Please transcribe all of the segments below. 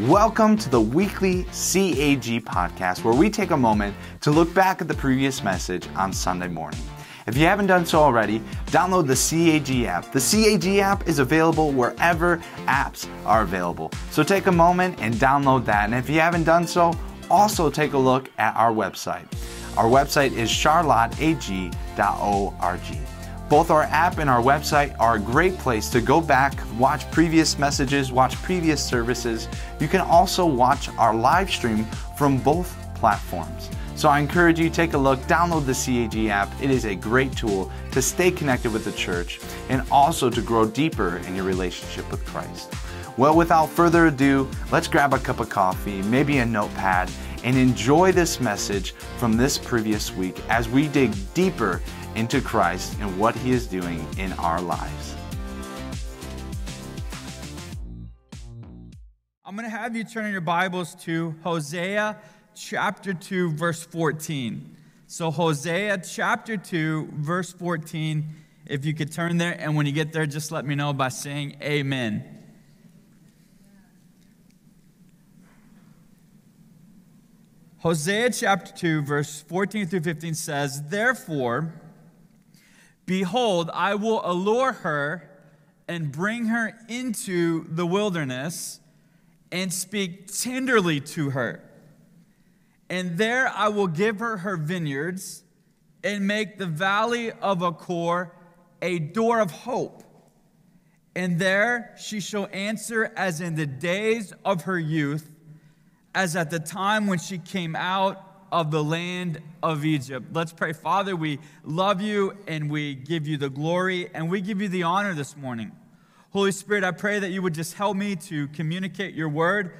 Welcome to the weekly CAG podcast, where we take a moment to look back at the previous message on Sunday morning. If you haven't done so already, download the CAG app. The CAG app is available wherever apps are available. So take a moment and download that. And if you haven't done so, also take a look at our website. Our website is charlotteag.org. Both our app and our website are a great place to go back, watch previous messages, watch previous services. You can also watch our live stream from both platforms. So I encourage you take a look, download the CAG app. It is a great tool to stay connected with the church and also to grow deeper in your relationship with Christ. Well, without further ado, let's grab a cup of coffee, maybe a notepad, and enjoy this message from this previous week as we dig deeper into Christ and what He is doing in our lives. I'm going to have you turn your Bibles to Hosea chapter 2, verse 14. So, Hosea chapter 2, verse 14. If you could turn there, and when you get there, just let me know by saying amen. Hosea chapter 2, verse 14 through 15 says, Therefore, Behold, I will allure her and bring her into the wilderness and speak tenderly to her. And there I will give her her vineyards and make the valley of Achor a door of hope. And there she shall answer as in the days of her youth, as at the time when she came out of the land of Egypt. Let's pray. Father, we love you and we give you the glory and we give you the honor this morning. Holy Spirit, I pray that you would just help me to communicate your word.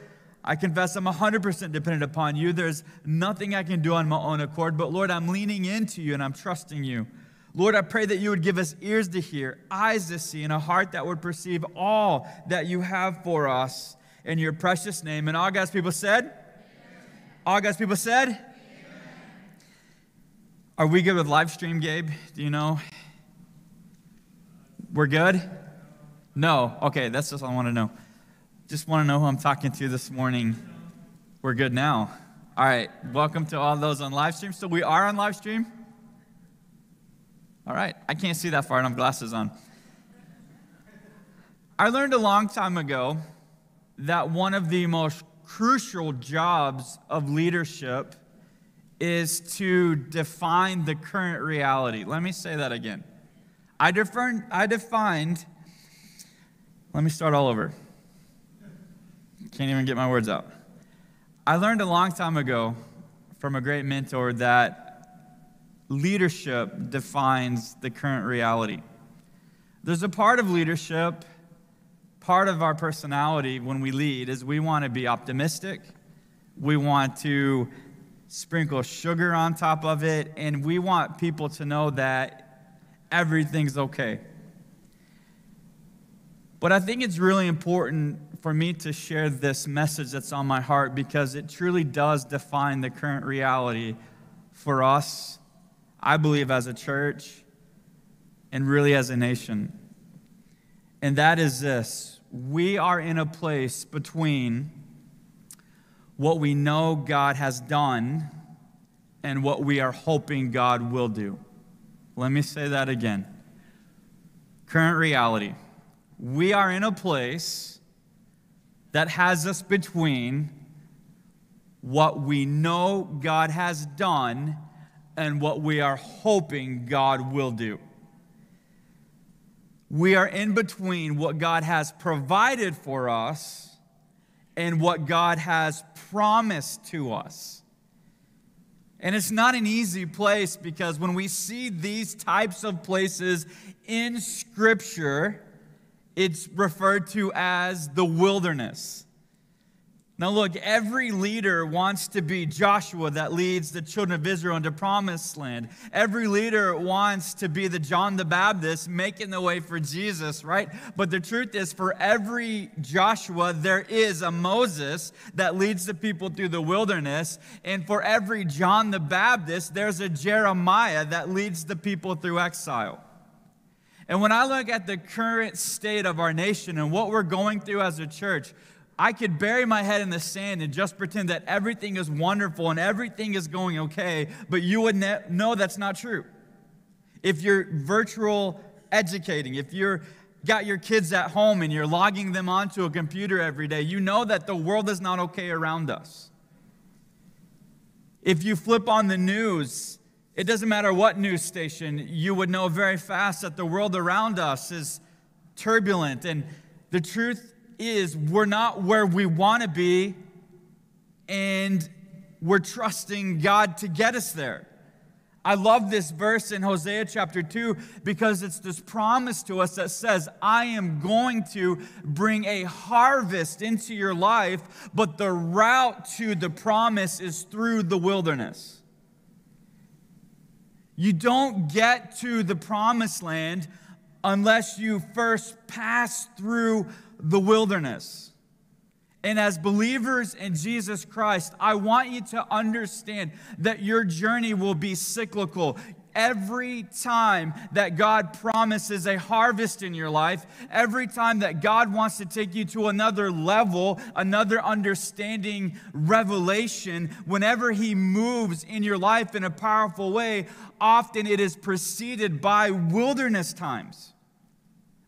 I confess I'm 100% dependent upon you. There's nothing I can do on my own accord, but Lord, I'm leaning into you and I'm trusting you. Lord, I pray that you would give us ears to hear, eyes to see, and a heart that would perceive all that you have for us in your precious name. And all God's people said, all God's people said, are we good with live stream, Gabe? Do you know? We're good? No. Okay, that's just all I want to know. Just want to know who I'm talking to this morning. We're good now. All right, welcome to all those on live stream. So we are on live stream? All right, I can't see that far and I have glasses on. I learned a long time ago that one of the most crucial jobs of leadership is to define the current reality. Let me say that again. I, defined, I defined, let me start all over. Can't even get my words out. I learned a long time ago from a great mentor that leadership defines the current reality. There's a part of leadership, part of our personality when we lead, is we want to be optimistic. We want to sprinkle sugar on top of it, and we want people to know that everything's okay. But I think it's really important for me to share this message that's on my heart because it truly does define the current reality for us, I believe, as a church and really as a nation. And that is this we are in a place between what we know God has done and what we are hoping God will do. Let me say that again. Current reality. We are in a place that has us between what we know God has done and what we are hoping God will do. We are in between what God has provided for us and what God has promised to us. And it's not an easy place because when we see these types of places in Scripture, it's referred to as the wilderness. Now, look, every leader wants to be Joshua that leads the children of Israel into promised land. Every leader wants to be the John the Baptist making the way for Jesus, right? But the truth is, for every Joshua, there is a Moses that leads the people through the wilderness. And for every John the Baptist, there's a Jeremiah that leads the people through exile. And when I look at the current state of our nation and what we're going through as a church, I could bury my head in the sand and just pretend that everything is wonderful and everything is going okay, but you would ne- know that's not true. If you're virtual educating, if you're got your kids at home and you're logging them onto a computer every day, you know that the world is not okay around us. If you flip on the news, it doesn't matter what news station, you would know very fast that the world around us is turbulent. And the truth is we're not where we want to be, and we're trusting God to get us there. I love this verse in Hosea chapter 2 because it's this promise to us that says, I am going to bring a harvest into your life, but the route to the promise is through the wilderness. You don't get to the promised land unless you first pass through the wilderness. And as believers in Jesus Christ, I want you to understand that your journey will be cyclical. Every time that God promises a harvest in your life, every time that God wants to take you to another level, another understanding, revelation, whenever He moves in your life in a powerful way, often it is preceded by wilderness times.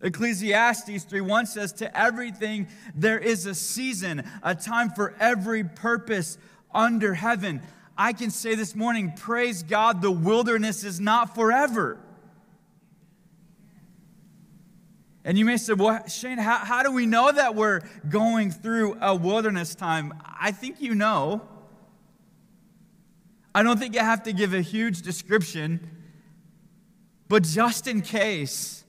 Ecclesiastes 3:1 says to everything there is a season, a time for every purpose under heaven. I can say this morning, praise God, the wilderness is not forever. And you may say, well, Shane, how, how do we know that we're going through a wilderness time? I think you know. I don't think you have to give a huge description, but just in case,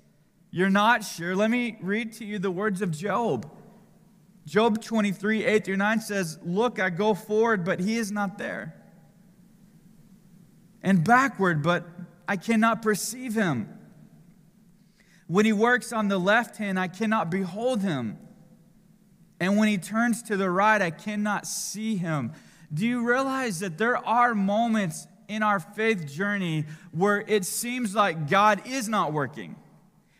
you're not sure? Let me read to you the words of Job. Job 23, 8 through 9 says, Look, I go forward, but he is not there. And backward, but I cannot perceive him. When he works on the left hand, I cannot behold him. And when he turns to the right, I cannot see him. Do you realize that there are moments in our faith journey where it seems like God is not working?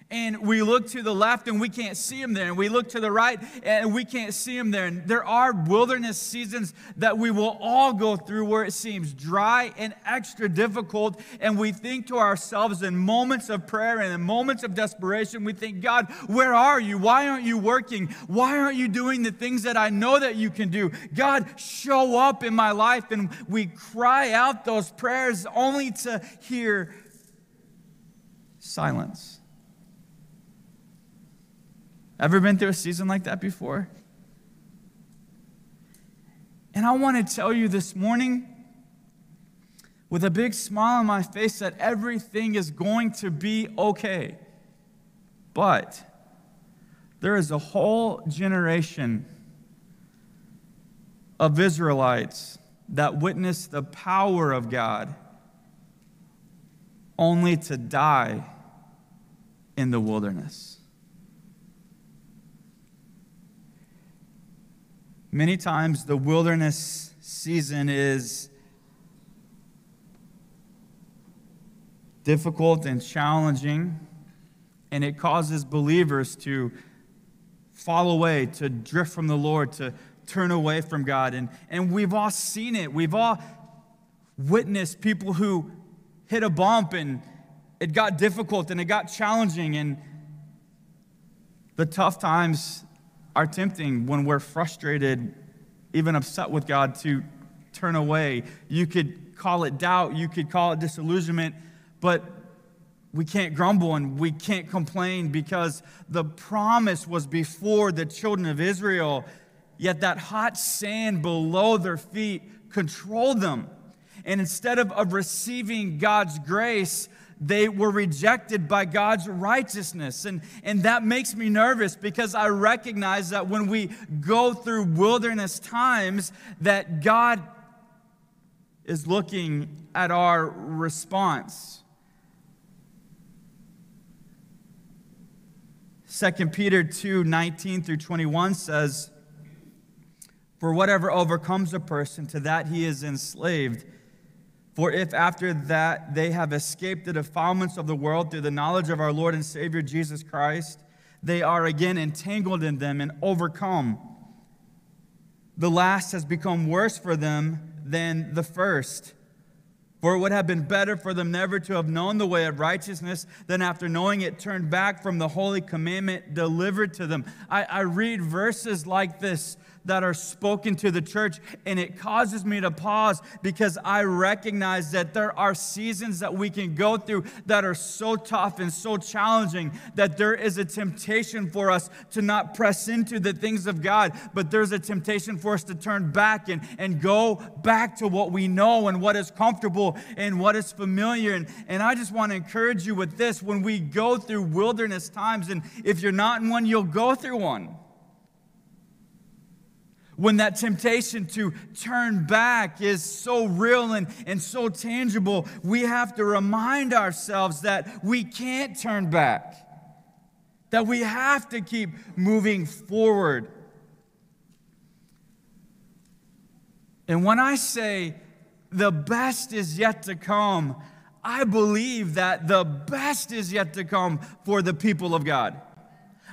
And we look to the left and we can't see him there, and we look to the right and we can't see him there. And there are wilderness seasons that we will all go through where it seems dry and extra difficult, and we think to ourselves in moments of prayer and in moments of desperation, we think, God, where are you? Why aren't you working? Why aren't you doing the things that I know that you can do? God, show up in my life. And we cry out those prayers only to hear silence. Ever been through a season like that before? And I want to tell you this morning, with a big smile on my face, that everything is going to be okay. But there is a whole generation of Israelites that witnessed the power of God only to die in the wilderness. Many times the wilderness season is difficult and challenging, and it causes believers to fall away, to drift from the Lord, to turn away from God. And, and we've all seen it. We've all witnessed people who hit a bump and it got difficult and it got challenging. And the tough times are tempting when we're frustrated, even upset with God, to turn away. You could call it doubt, you could call it disillusionment, but we can't grumble and we can't complain because the promise was before the children of Israel, yet that hot sand below their feet controlled them. And instead of, of receiving God's grace, they were rejected by God's righteousness. And, and that makes me nervous because I recognize that when we go through wilderness times, that God is looking at our response. 2 Peter 2 19 through 21 says, For whatever overcomes a person, to that he is enslaved. For if after that they have escaped the defilements of the world through the knowledge of our Lord and Savior Jesus Christ, they are again entangled in them and overcome. The last has become worse for them than the first. For it would have been better for them never to have known the way of righteousness than after knowing it turned back from the holy commandment delivered to them. I, I read verses like this that are spoken to the church, and it causes me to pause because I recognize that there are seasons that we can go through that are so tough and so challenging that there is a temptation for us to not press into the things of God, but there's a temptation for us to turn back and, and go back to what we know and what is comfortable and what is familiar. And, and I just want to encourage you with this. When we go through wilderness times, and if you're not in one, you'll go through one when that temptation to turn back is so real and, and so tangible, we have to remind ourselves that we can't turn back, that we have to keep moving forward. And when I say the best is yet to come, I believe that the best is yet to come for the people of God.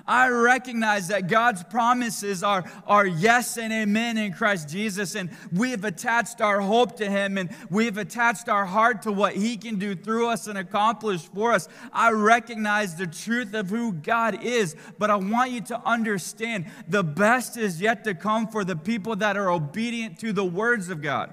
I recognize that God's promises are, are yes and amen in Christ Jesus. And we have attached our hope to Him and we have attached our heart to what He can do through us and accomplish for us. I recognize the truth of who God is, but I want you to understand the best is yet to come for the people that are obedient to the words of God.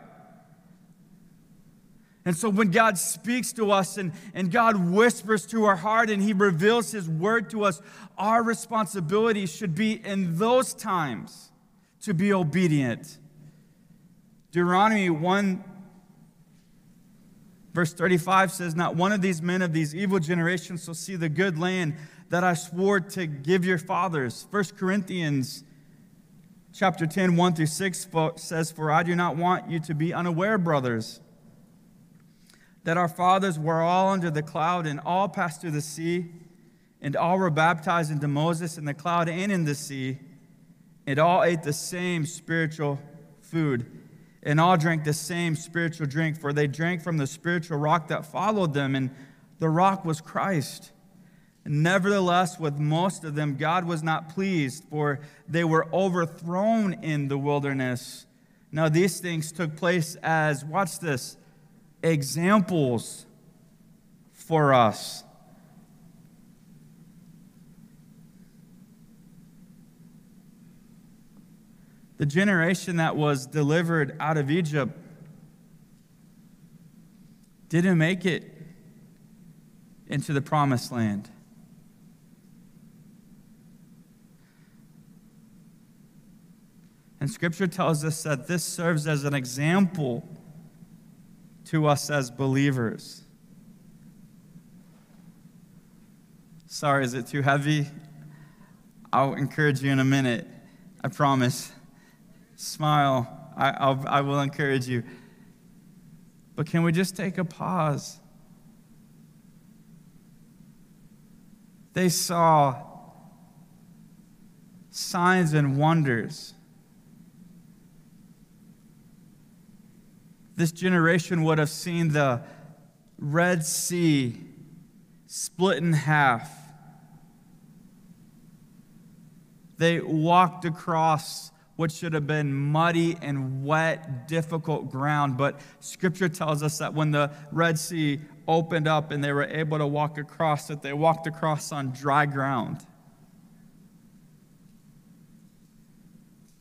And so when God speaks to us and, and God whispers to our heart and He reveals His word to us, our responsibility should be in those times to be obedient. Deuteronomy 1, verse 35 says, Not one of these men of these evil generations shall see the good land that I swore to give your fathers. 1 Corinthians chapter 10, 1 through 6 says, For I do not want you to be unaware, brothers that our fathers were all under the cloud and all passed through the sea, and all were baptized into Moses in the cloud and in the sea, and all ate the same spiritual food, and all drank the same spiritual drink, for they drank from the spiritual rock that followed them, and the rock was Christ. Nevertheless, with most of them, God was not pleased, for they were overthrown in the wilderness. Now, these things took place as, watch this, examples for us. The generation that was delivered out of Egypt didn't make it into the promised land. And scripture tells us that this serves as an example to us as believers. Sorry, is it too heavy? I'll encourage you in a minute. I promise. Smile. I, I'll, I will encourage you. But can we just take a pause? They saw signs and wonders This generation would have seen the Red Sea split in half. They walked across what should have been muddy and wet, difficult ground. But scripture tells us that when the Red Sea opened up and they were able to walk across it, they walked across on dry ground.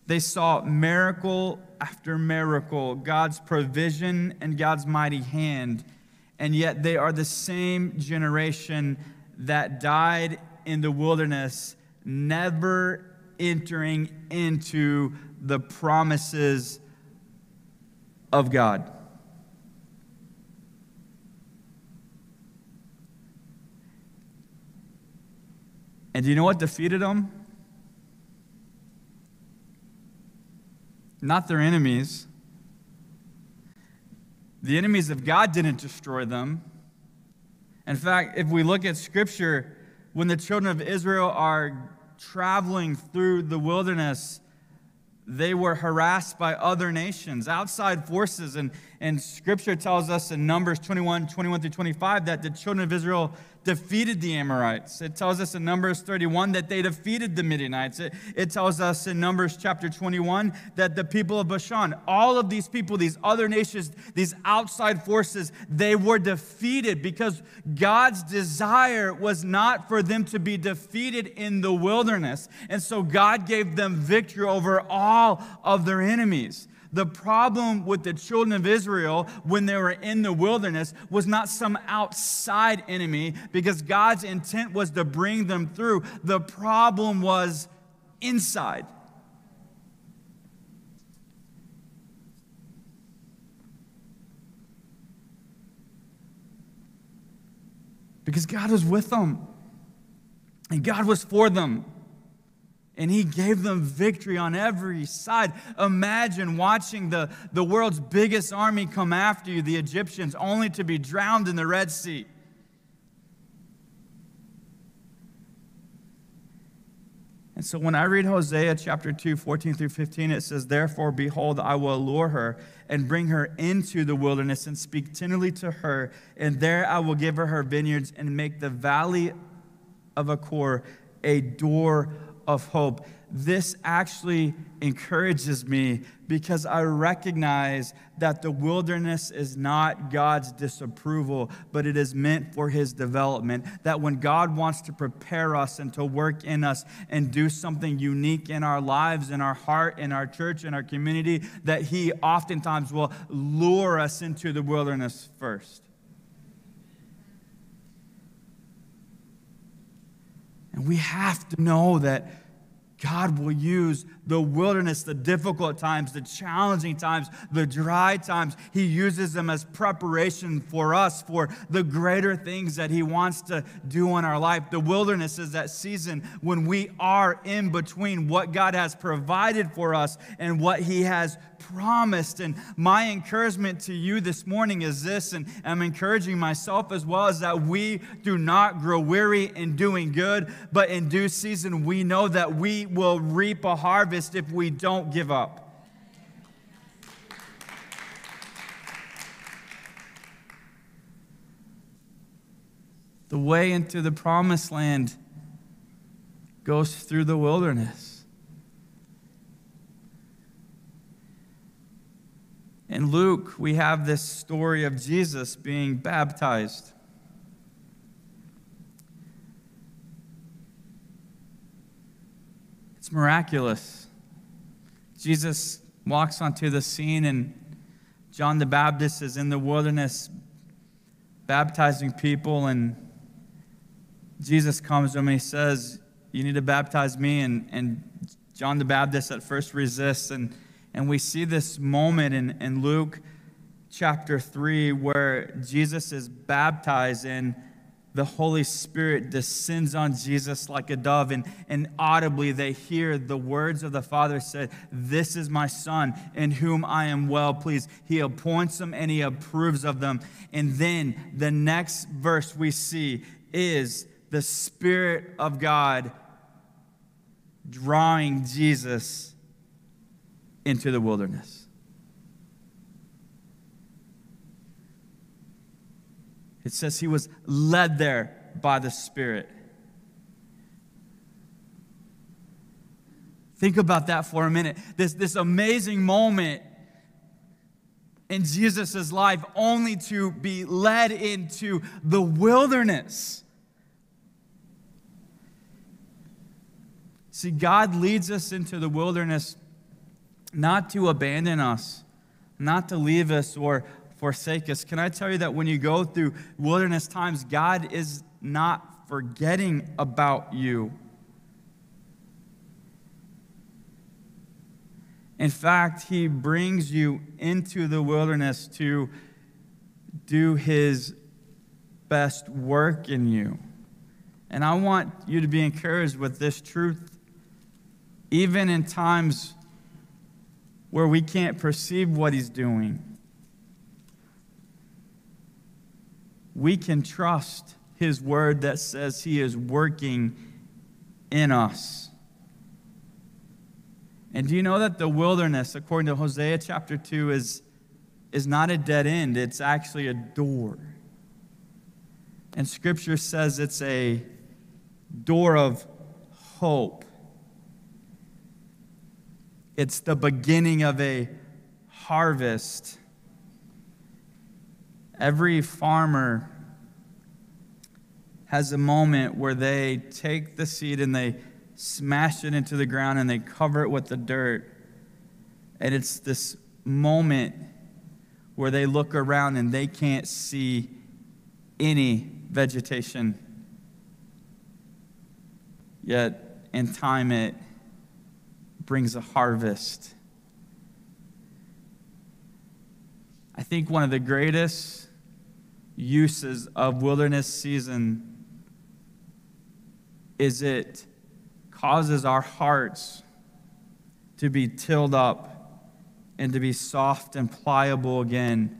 They saw miracle after miracle, God's provision and God's mighty hand. And yet they are the same generation that died in the wilderness, never entering into the promises of God. And do you know what defeated them? Not their enemies. The enemies of God didn't destroy them. In fact, if we look at Scripture, when the children of Israel are traveling through the wilderness, they were harassed by other nations, outside forces. And, and scripture tells us in Numbers 21, 21 through 25 that the children of Israel defeated the Amorites. It tells us in Numbers 31 that they defeated the Midianites. It, it tells us in Numbers chapter 21 that the people of Bashan, all of these people, these other nations, these outside forces, they were defeated because God's desire was not for them to be defeated in the wilderness. And so God gave them victory over all of their enemies. The problem with the children of Israel when they were in the wilderness was not some outside enemy because God's intent was to bring them through. The problem was inside. Because God was with them and God was for them and he gave them victory on every side. Imagine watching the, the world's biggest army come after you, the Egyptians, only to be drowned in the Red Sea. And so when I read Hosea chapter 2, 14 through 15, it says, Therefore, behold, I will allure her and bring her into the wilderness and speak tenderly to her, and there I will give her her vineyards and make the valley of Achor a door of hope. This actually encourages me because I recognize that the wilderness is not God's disapproval, but it is meant for His development. That when God wants to prepare us and to work in us and do something unique in our lives, in our heart, in our church, in our community, that He oftentimes will lure us into the wilderness first. And we have to know that God will use the wilderness, the difficult times, the challenging times, the dry times. He uses them as preparation for us for the greater things that He wants to do in our life. The wilderness is that season when we are in between what God has provided for us and what He has promised. And my encouragement to you this morning is this, and I'm encouraging myself as well, is that we do not grow weary in doing good, but in due season we know that we will reap a harvest if we don't give up. The way into the promised land goes through the wilderness. In Luke, we have this story of Jesus being baptized. It's miraculous. Jesus walks onto the scene, and John the Baptist is in the wilderness baptizing people, and Jesus comes to him and he says, You need to baptize me. And, and John the Baptist at first resists, and and we see this moment in, in Luke chapter 3 where Jesus is baptized and the Holy Spirit descends on Jesus like a dove, and, and audibly they hear the words of the Father said, This is my Son, in whom I am well pleased. He appoints them and he approves of them. And then the next verse we see is the Spirit of God drawing Jesus into the wilderness. It says he was led there by the Spirit. Think about that for a minute. This, this amazing moment in Jesus' life, only to be led into the wilderness. See, God leads us into the wilderness not to abandon us, not to leave us or forsake us. Can I tell you that when you go through wilderness times, God is not forgetting about you? In fact, He brings you into the wilderness to do His best work in you. And I want you to be encouraged with this truth, even in times where we can't perceive what He's doing. We can trust His word that says He is working in us. And do you know that the wilderness, according to Hosea chapter 2, is, is not a dead end? It's actually a door. And scripture says it's a door of hope. It's the beginning of a harvest. Every farmer has a moment where they take the seed and they smash it into the ground and they cover it with the dirt. And it's this moment where they look around and they can't see any vegetation. Yet, in time, it brings a harvest. I think one of the greatest uses of wilderness season is it causes our hearts to be tilled up and to be soft and pliable again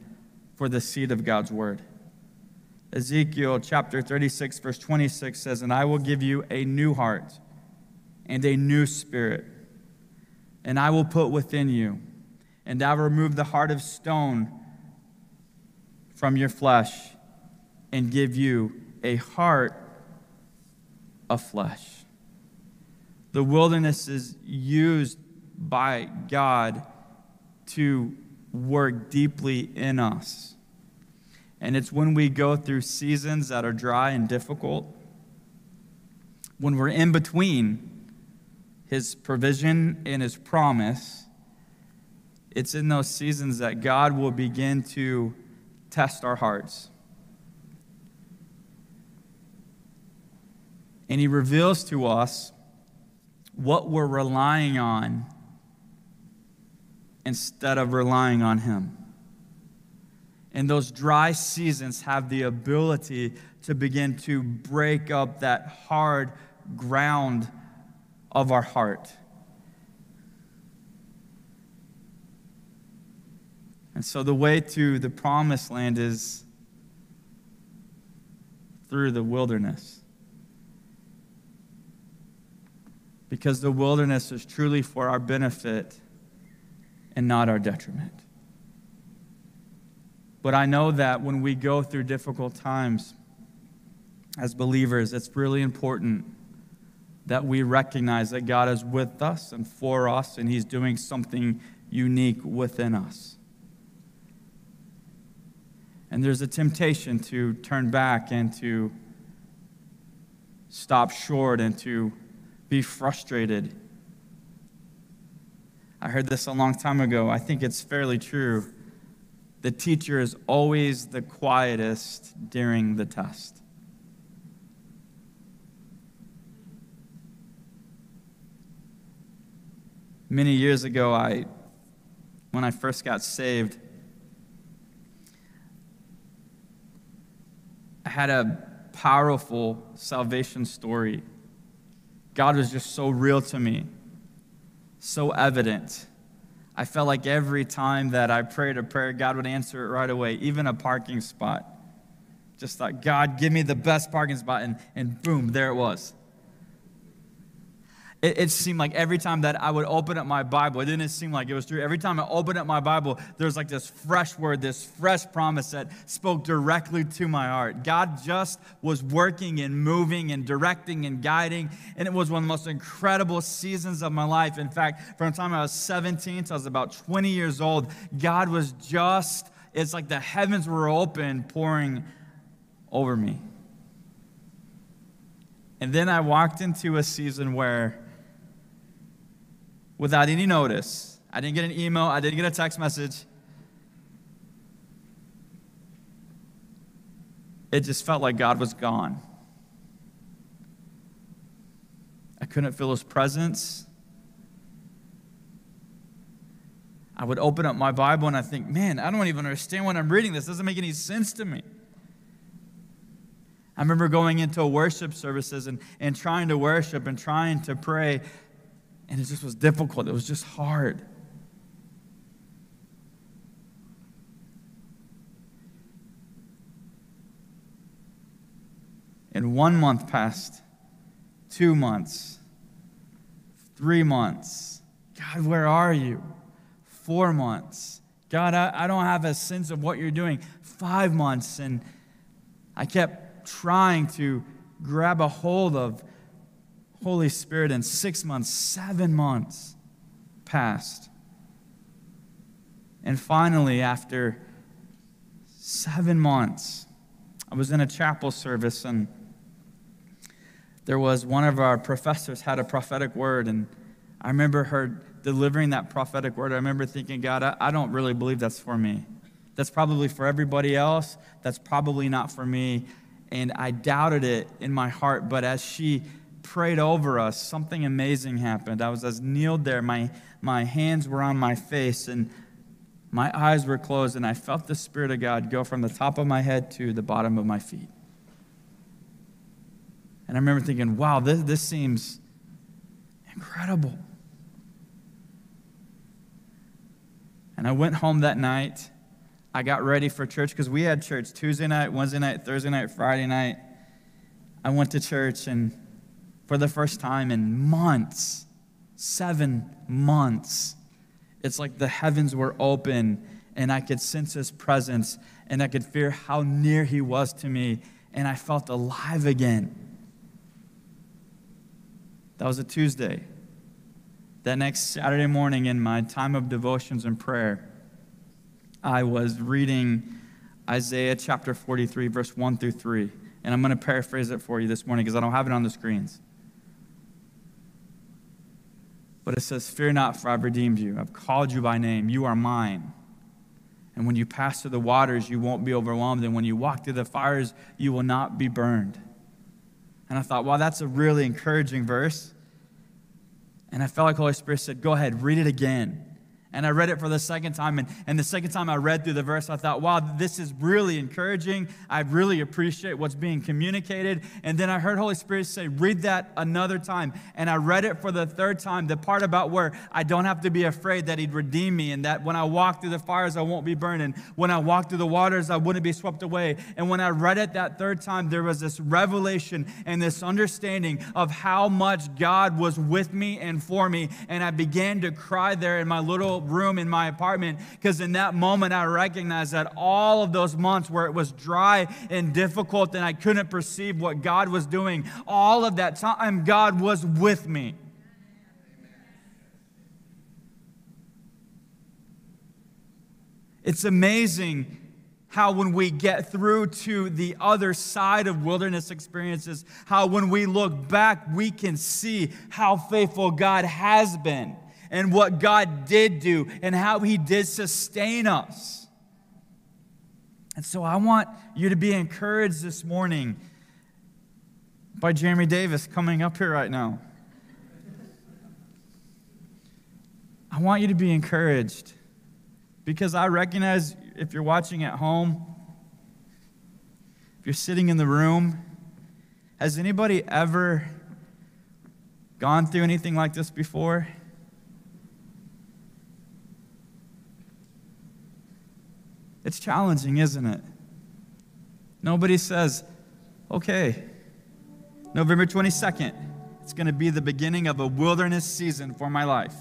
for the seed of God's word. Ezekiel chapter 36, verse 26 says, And I will give you a new heart and a new spirit, and I will put within you, and I will remove the heart of stone from your flesh and give you a heart of flesh. The wilderness is used by God to work deeply in us. And it's when we go through seasons that are dry and difficult, when we're in between His provision and His promise, it's in those seasons that God will begin to test our hearts. And He reveals to us what we're relying on instead of relying on Him. And those dry seasons have the ability to begin to break up that hard ground of our heart. And so the way to the promised land is through the wilderness. because the wilderness is truly for our benefit and not our detriment. But I know that when we go through difficult times as believers, it's really important that we recognize that God is with us and for us, and He's doing something unique within us. And there's a temptation to turn back and to stop short and to be frustrated. I heard this a long time ago. I think it's fairly true. The teacher is always the quietest during the test. Many years ago, I, when I first got saved, had a powerful salvation story God was just so real to me, so evident. I felt like every time that I prayed a prayer, God would answer it right away, even a parking spot. Just thought, God, give me the best parking spot, and, and boom, there it was. It, it, seemed like every time that I would open up my Bible, it didn't seem like it was true. Every time I opened up my Bible, there was like this fresh word, this fresh promise that spoke directly to my heart. God just was working and moving and directing and guiding, and it was one of the most incredible seasons of my life. In fact, from the time I was 17 to I was about 20 years old, God was just, it's like the heavens were open, pouring over me. And then I walked into a season where without any notice. I didn't get an email, I didn't get a text message. It just felt like God was gone. I couldn't feel his presence. I would open up my Bible and I think, man, I don't even understand what I'm reading. This doesn't make any sense to me. I remember going into worship services and, and trying to worship and trying to pray, and it just was difficult. It was just hard. And one month passed, two months, three months. God, where are you? Four months. God, I, I don't have a sense of what you're doing. Five months. And I kept trying to grab a hold of Holy Spirit, and six months, seven months passed. And finally, after seven months, I was in a chapel service and there was one of our professors had a prophetic word, and I remember her delivering that prophetic word. I remember thinking, God, I, I don't really believe that's for me. That's probably for everybody else. That's probably not for me. And I doubted it in my heart. But as she prayed over us, something amazing happened. I was as kneeled there, my, my hands were on my face, and my eyes were closed, and I felt the Spirit of God go from the top of my head to the bottom of my feet. And I remember thinking, wow, this, this seems incredible. And I went home that night. I got ready for church because we had church Tuesday night, Wednesday night, Thursday night, Friday night. I went to church, and for the first time in months, seven months, it's like the heavens were open and I could sense his presence and I could feel how near he was to me, and I felt alive again. That was a Tuesday. That next Saturday morning, in my time of devotions and prayer, I was reading Isaiah chapter 43, verse 1 through 3. And I'm going to paraphrase it for you this morning because I don't have it on the screens. But it says, Fear not, for I've redeemed you. I've called you by name. You are mine. And when you pass through the waters, you won't be overwhelmed. And when you walk through the fires, you will not be burned. And I thought, wow, that's a really encouraging verse. And I felt like Holy Spirit said, go ahead, read it again. And I read it for the second time. And, and the second time I read through the verse, I thought, wow, this is really encouraging. I really appreciate what's being communicated. And then I heard Holy Spirit say, read that another time. And I read it for the third time, the part about where I don't have to be afraid that He'd redeem me and that when I walk through the fires, I won't be burned. And when I walk through the waters, I wouldn't be swept away. And when I read it that third time, there was this revelation and this understanding of how much God was with me and for me. And I began to cry there in my little room in my apartment because in that moment I recognized that all of those months where it was dry and difficult and I couldn't perceive what God was doing, all of that time God was with me. It's amazing how when we get through to the other side of wilderness experiences, how when we look back, we can see how faithful God has been and what God did do and how He did sustain us. And so I want you to be encouraged this morning by Jeremy Davis coming up here right now. I want you to be encouraged because I recognize if you're watching at home, if you're sitting in the room, has anybody ever gone through anything like this before? It's challenging, isn't it? Nobody says, okay, November 22nd, it's going to be the beginning of a wilderness season for my life.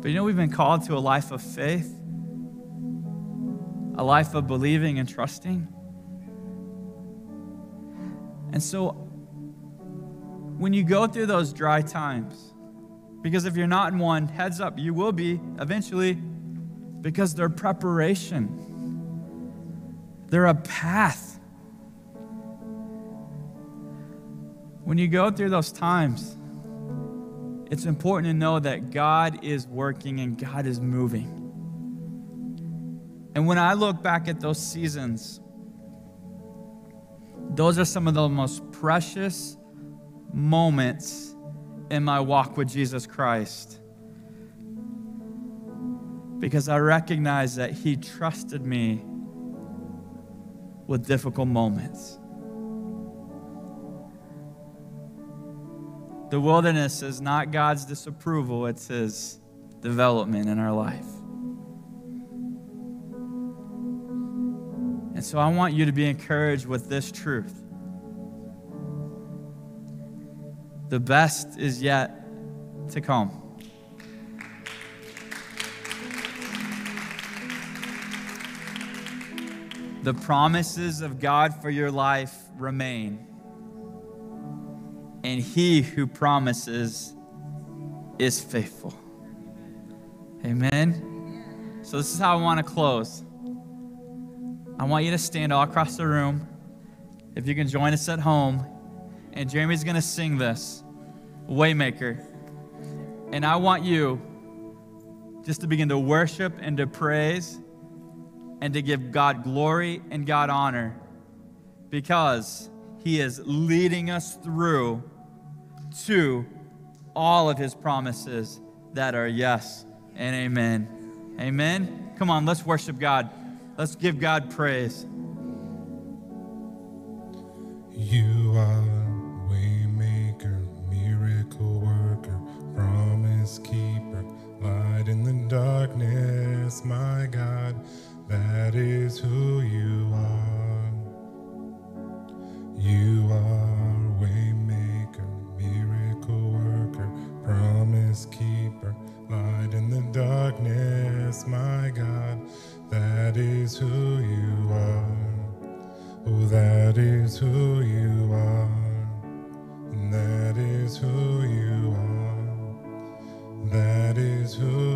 But you know, we've been called to a life of faith, a life of believing and trusting. And so, when you go through those dry times, because if you're not in one, heads up, you will be eventually, because they're preparation, they're a path. When you go through those times, it's important to know that God is working and God is moving. And when I look back at those seasons, those are some of the most precious moments in my walk with Jesus Christ. because I recognize that He trusted me with difficult moments. The wilderness is not God's disapproval, it's His development in our life. And so I want you to be encouraged with this truth. The best is yet to come. The promises of God for your life remain. And he who promises is faithful. Amen. So, this is how I want to close. I want you to stand all across the room. If you can join us at home, and Jeremy's going to sing this Waymaker. And I want you just to begin to worship and to praise and to give God glory and God honor because He is leading us through to all of His promises that are yes and amen. Amen. Come on, let's worship God. Let's give God praise. You are light in the darkness, my God, that is who you are. You are waymaker, miracle worker, promise keeper, light in the darkness, my God, that is who you are. Oh, that is who you are. That is who you are. That is who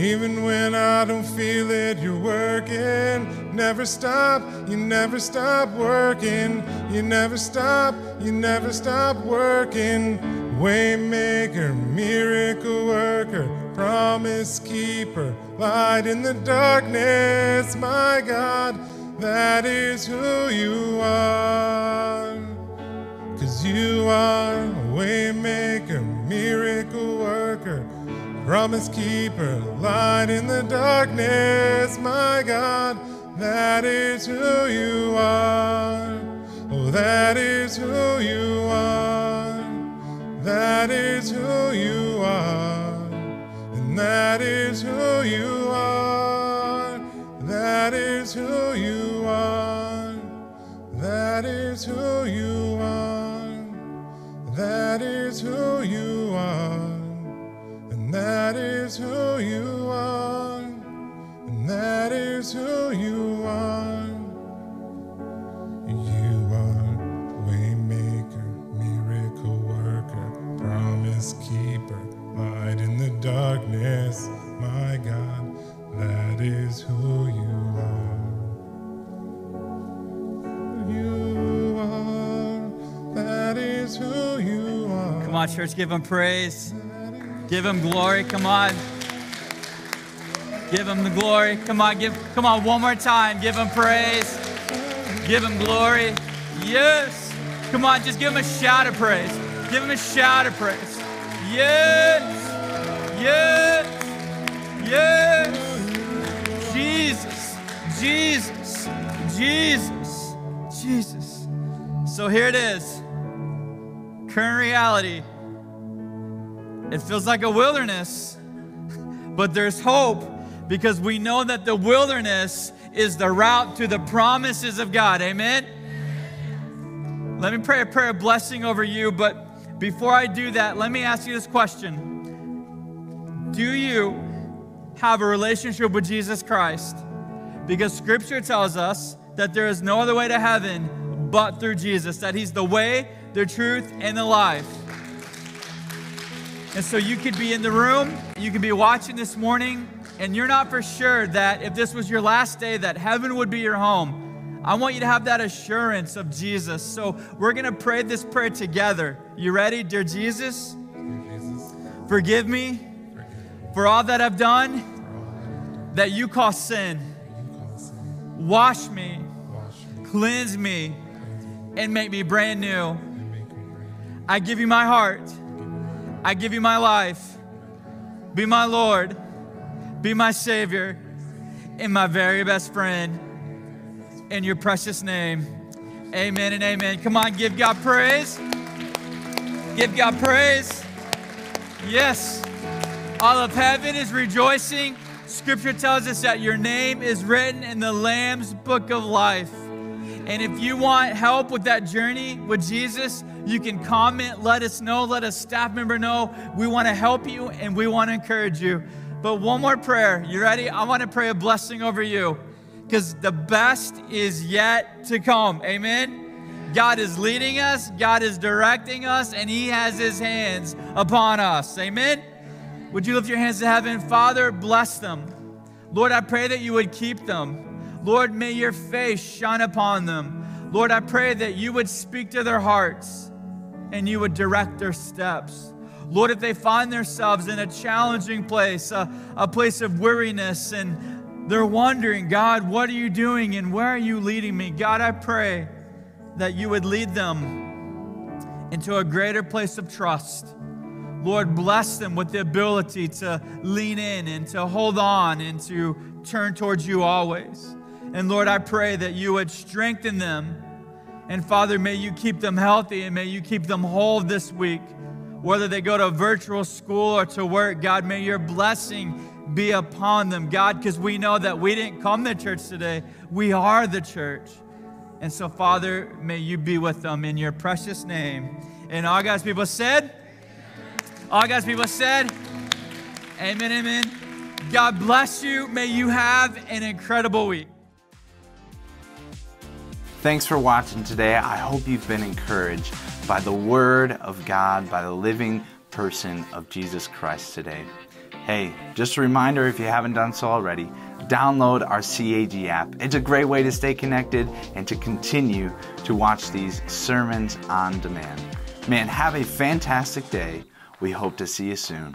Even when I don't feel it, you're working. Never stop, you never stop working. You never stop, you never stop working. Waymaker, miracle worker, promise keeper, light in the darkness, my God, that is who you are. Cause you are a waymaker, miracle worker, promise keeper, light in the darkness, my God, that is who you are. Oh, that is who you are. That is who you are. And that is who you are. That is who you are. That is who you are. That is who you are. And that is who you are. And that is who you are. You are waymaker, miracle worker, promise keeper, light in the darkness, my God, that is who you are. You are, that is who you are. Come on, church, give him praise. Give him glory. Come on. Give him the glory. Come on, give come on one more time. Give him praise. Give him glory. Yes. Come on, just give him a shout of praise. Give him a shout of praise. Yes. Yes. Yes. Jesus. Jesus. Jesus. Jesus. So here it is. Current reality. It feels like a wilderness, but there's hope because we know that the wilderness is the route to the promises of God. Amen? Let me pray a prayer of blessing over you, but before I do that, let me ask you this question Do you have a relationship with Jesus Christ? Because scripture tells us that there is no other way to heaven but through Jesus, that He's the way, the truth, and the life. And so you could be in the room, you could be watching this morning, and you're not for sure that if this was your last day, that heaven would be your home. I want you to have that assurance of Jesus. So we're going to pray this prayer together. You ready? Dear Jesus, forgive me for all that I've done that you call sin. Wash me, cleanse me, and make me brand new. I give you my heart. I give you my life. Be my Lord. Be my Savior. And my very best friend. In your precious name. Amen and amen. Come on, give God praise. Give God praise. Yes. All of heaven is rejoicing. Scripture tells us that your name is written in the Lamb's book of life. And if you want help with that journey with Jesus, you can comment, let us know, let a staff member know. We want to help you and we want to encourage you. But one more prayer. You ready? I want to pray a blessing over you because the best is yet to come. Amen. God is leading us, God is directing us, and He has His hands upon us. Amen. Would you lift your hands to heaven? Father, bless them. Lord, I pray that you would keep them. Lord, may your face shine upon them. Lord, I pray that you would speak to their hearts and you would direct their steps. Lord, if they find themselves in a challenging place, a, a place of weariness, and they're wondering, God, what are you doing and where are you leading me? God, I pray that you would lead them into a greater place of trust. Lord, bless them with the ability to lean in and to hold on and to turn towards you always. And Lord, I pray that you would strengthen them and Father, may you keep them healthy and may you keep them whole this week. Whether they go to virtual school or to work, God, may your blessing be upon them, God, because we know that we didn't come to church today. We are the church. And so, Father, may you be with them in your precious name. And all God's people said, all God's people said, Amen, amen. God bless you. May you have an incredible week. Thanks for watching today. I hope you've been encouraged by the Word of God, by the living person of Jesus Christ today. Hey, just a reminder if you haven't done so already, download our CAG app. It's a great way to stay connected and to continue to watch these sermons on demand. Man, have a fantastic day. We hope to see you soon.